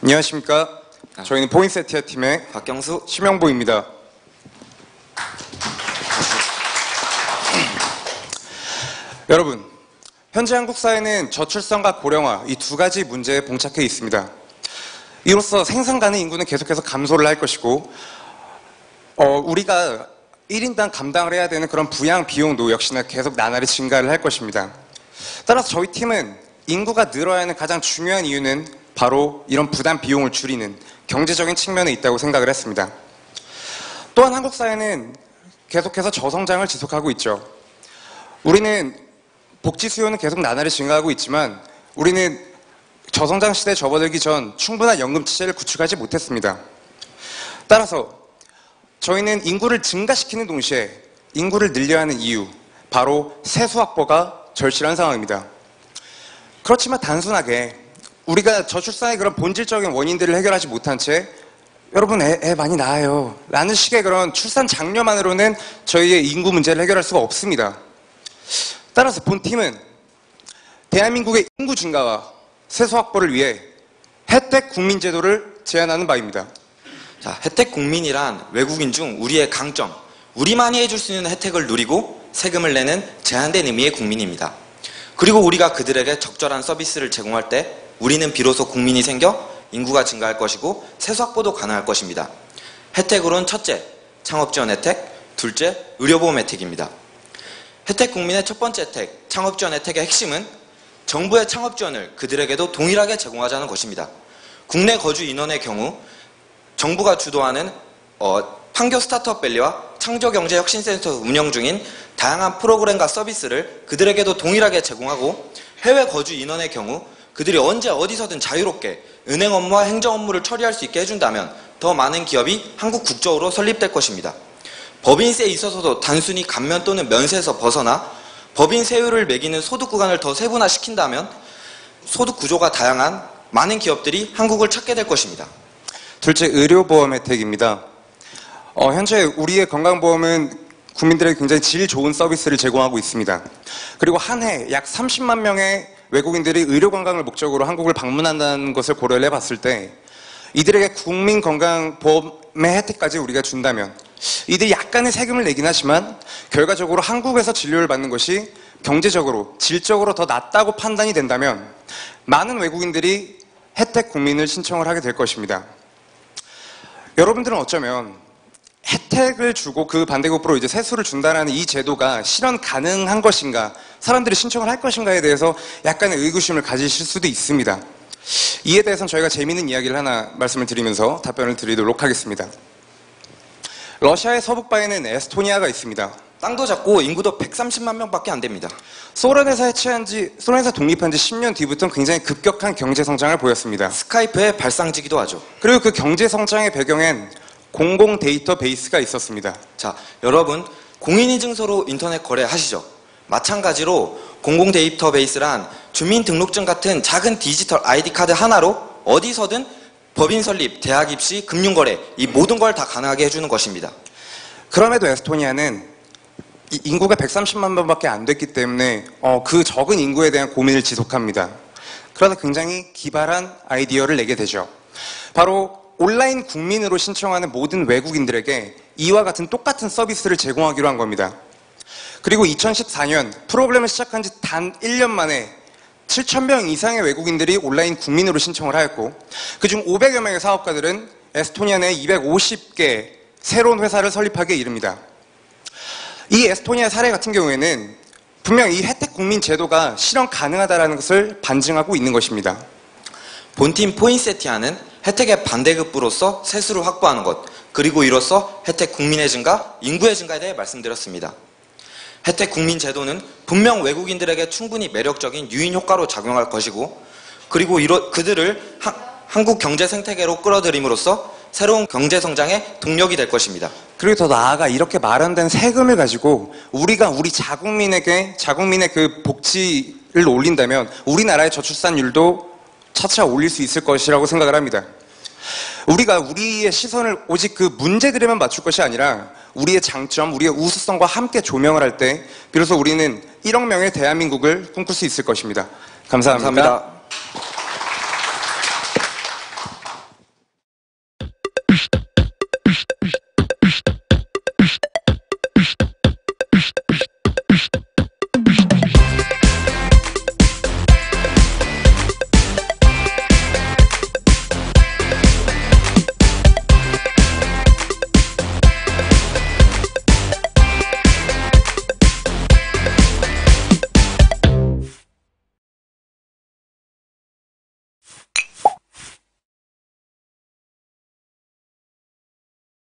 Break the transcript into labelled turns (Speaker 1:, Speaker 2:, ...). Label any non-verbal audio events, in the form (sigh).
Speaker 1: 안녕하십니까. 저희는 포인세티아 팀의
Speaker 2: 박경수
Speaker 1: 심영보입니다. (laughs) 여러분, 현재 한국 사회는 저출산과 고령화 이 두 가지 문제에 봉착해 있습니다. 이로써 생산 가능 인구는 계속해서 감소를 할 것이고, 어, 우리가 1인당 감당을 해야 되는 그런 부양 비용도 역시나 계속 나날이 증가를 할 것입니다. 따라서 저희 팀은 인구가 늘어야 하는 가장 중요한 이유는 바로 이런 부담 비용을 줄이는 경제적인 측면에 있다고 생각을 했습니다. 또한 한국 사회는 계속해서 저성장을 지속하고 있죠. 우리는 복지 수요는 계속 나날이 증가하고 있지만 우리는 저성장 시대에 접어들기 전 충분한 연금 체제를 구축하지 못했습니다. 따라서 저희는 인구를 증가시키는 동시에 인구를 늘려야 하는 이유, 바로 세수 확보가 절실한 상황입니다. 그렇지만 단순하게 우리가 저출산의 그런 본질적인 원인들을 해결하지 못한 채 여러분 애, 애 많이 낳아요 라는 식의 그런 출산 장려만으로는 저희의 인구 문제를 해결할 수가 없습니다. 따라서 본 팀은 대한민국의 인구 증가와 세수 확보를 위해 혜택 국민 제도를 제안하는 바입니다.
Speaker 2: 자, 혜택 국민이란 외국인 중 우리의 강점, 우리만이 해줄 수 있는 혜택을 누리고 세금을 내는 제한된 의미의 국민입니다. 그리고 우리가 그들에게 적절한 서비스를 제공할 때 우리는 비로소 국민이 생겨 인구가 증가할 것이고 세수 확보도 가능할 것입니다. 혜택으로는 첫째, 창업지원 혜택, 둘째, 의료보험 혜택입니다. 혜택 국민의 첫 번째 혜택, 창업지원 혜택의 핵심은 정부의 창업지원을 그들에게도 동일하게 제공하자는 것입니다. 국내 거주 인원의 경우 정부가 주도하는 어, 판교 스타트업 밸리와 창조경제혁신센터 운영 중인 다양한 프로그램과 서비스를 그들에게도 동일하게 제공하고 해외 거주 인원의 경우 그들이 언제 어디서든 자유롭게 은행 업무와 행정 업무를 처리할 수 있게 해준다면 더 많은 기업이 한국 국적으로 설립될 것입니다. 법인세에 있어서도 단순히 감면 또는 면세에서 벗어나 법인 세율을 매기는 소득 구간을 더 세분화시킨다면 소득 구조가 다양한 많은 기업들이 한국을 찾게 될 것입니다.
Speaker 1: 둘째, 의료보험 혜택입니다. 어, 현재 우리의 건강보험은 국민들에게 굉장히 질 좋은 서비스를 제공하고 있습니다. 그리고 한 해 약 30만 명의 외국인들이 의료 관광을 목적으로 한국을 방문한다는 것을 고려를 해봤을 때 이들에게 국민 건강보험의 혜택까지 우리가 준다면 이들이 약간의 세금을 내긴 하지만 결과적으로 한국에서 진료를 받는 것이 경제적으로, 질적으로 더 낫다고 판단이 된다면 많은 외국인들이 혜택 국민을 신청을 하게 될 것입니다. 여러분들은 어쩌면 혜택을 주고 그 반대급부로 이제 세수를 준다는 이 제도가 실현 가능한 것인가, 사람들이 신청을 할 것인가에 대해서 약간의 의구심을 가지실 수도 있습니다. 이에 대해서는 저희가 재미있는 이야기를 하나 말씀을 드리면서 답변을 드리도록 하겠습니다. 러시아의 서북바에는 에스토니아가 있습니다.
Speaker 2: 땅도 작고 인구도 130만 명밖에 안 됩니다.
Speaker 1: 소련에서 해체한 지, 소련에서 독립한 지 10년 뒤부터는 굉장히 급격한 경제 성장을 보였습니다.
Speaker 2: 스카이프의 발상지기도 하죠.
Speaker 1: 그리고 그 경제 성장의 배경엔 공공 데이터베이스가 있었습니다.
Speaker 2: 자, 여러분 공인인증서로 인터넷 거래하시죠? 마찬가지로 공공 데이터베이스란 주민등록증 같은 작은 디지털 아이디 카드 하나로 어디서든 법인 설립, 대학 입시, 금융 거래 이 모든 걸 다 가능하게 해주는 것입니다.
Speaker 1: 그럼에도 에스토니아는 이 인구가 130만 명밖에 안 됐기 때문에 어, 그 적은 인구에 대한 고민을 지속합니다. 그러다 굉장히 기발한 아이디어를 내게 되죠. 바로 온라인 국민으로 신청하는 모든 외국인들에게 이와 같은 똑같은 서비스를 제공하기로 한 겁니다. 그리고 2014년 프로그램을 시작한 지 단 1년 만에 7,000명 이상의 외국인들이 온라인 국민으로 신청을 하였고 그중 500여 명의 사업가들은 에스토니아 내 250개 새로운 회사를 설립하기에 이릅니다. 이 에스토니아 사례 같은 경우에는 분명 이 혜택 국민 제도가 실현 가능하다는 것을 반증하고 있는 것입니다.
Speaker 2: 본팀 포인세티아는 혜택의 반대급부로서 세수를 확보하는 것, 그리고 이로써 혜택 국민의 증가, 인구의 증가에 대해 말씀드렸습니다. 혜택 국민 제도는 분명 외국인들에게 충분히 매력적인 유인 효과로 작용할 것이고, 그리고 이로, 그들을 하, 한국 경제 생태계로 끌어들임으로써 새로운 경제 성장의 동력이 될 것입니다.
Speaker 1: 그리고 더 나아가 이렇게 마련된 세금을 가지고 우리가 우리 자국민에게 자국민의 그 복지를 올린다면 우리나라의 저출산율도 차차 올릴 수 있을 것이라고 생각을 합니다. 우리가 우리의 시선을 오직 그 문제들에만 맞출 것이 아니라 우리의 장점, 우리의 우수성과 함께 조명을 할 때 비로소 우리는 1억 명의 대한민국을 꿈꿀 수 있을 것입니다. 감사합니다.
Speaker 2: 감사합니다.